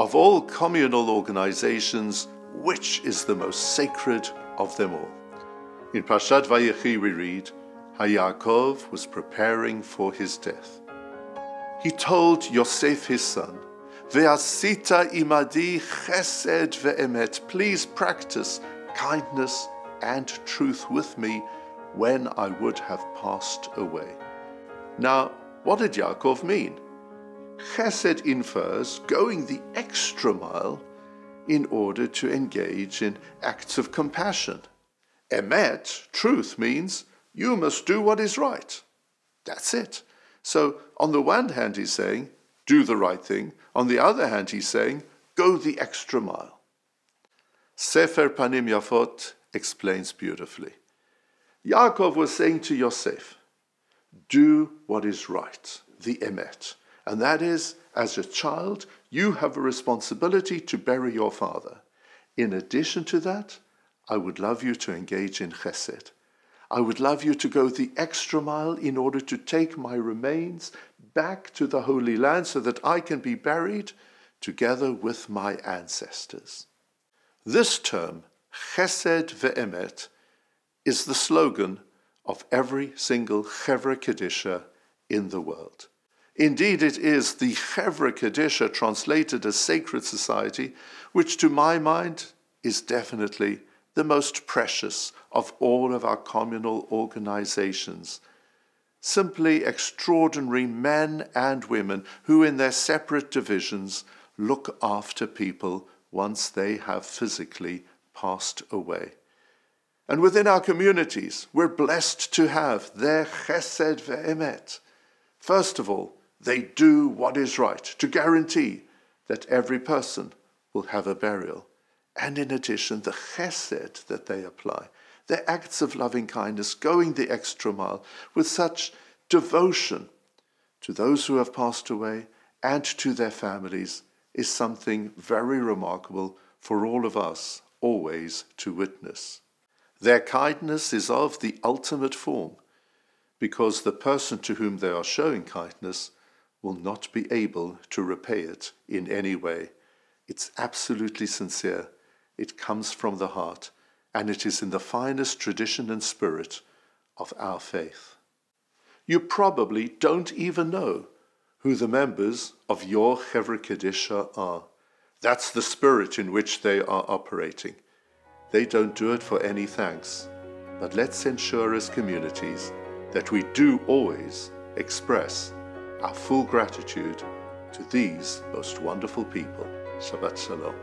Of all communal organizations, which is the most sacred of them all? In Parshat Vayechi we read, Hayakov was preparing for his death. He told Yosef his son, Ve'asita imadi chesed ve'emet, please practice kindness and truth with me when I would have passed away. Now, what did Yaakov mean? Chesed infers going the extra mile in order to engage in acts of compassion. Emet, truth, means you must do what is right. That's it. So, on the one hand, he's saying, do the right thing. On the other hand, he's saying, go the extra mile. Sefer Panim Yafot explains beautifully. Yaakov was saying to Yosef, do what is right, the emet. And that is, as a child, you have a responsibility to bury your father. In addition to that, I would love you to engage in chesed. I would love you to go the extra mile in order to take my remains back to the Holy Land so that I can be buried together with my ancestors. This term, chesed ve'emet, is the slogan of every single Chevra Kadisha in the world. Indeed, it is the Chevra Kadisha translated as sacred society, which to my mind is definitely the most precious of all of our communal organizations. Simply extraordinary men and women who, in their separate divisions, look after people once they have physically passed away. And within our communities, we're blessed to have their chesed ve'emet. First of all, they do what is right to guarantee that every person will have a burial. And in addition, the chesed that they apply, their acts of loving kindness, going the extra mile with such devotion to those who have passed away and to their families, is something very remarkable for all of us always to witness. Their kindness is of the ultimate form, because the person to whom they are showing kindness will not be able to repay it in any way. It's absolutely sincere, it comes from the heart, and it is in the finest tradition and spirit of our faith. You probably don't even know who the members of your Chevra Kadisha are. That's the spirit in which they are operating. They don't do it for any thanks, but let's ensure as communities that we do always express our full gratitude to these most wonderful people. Shabbat Shalom.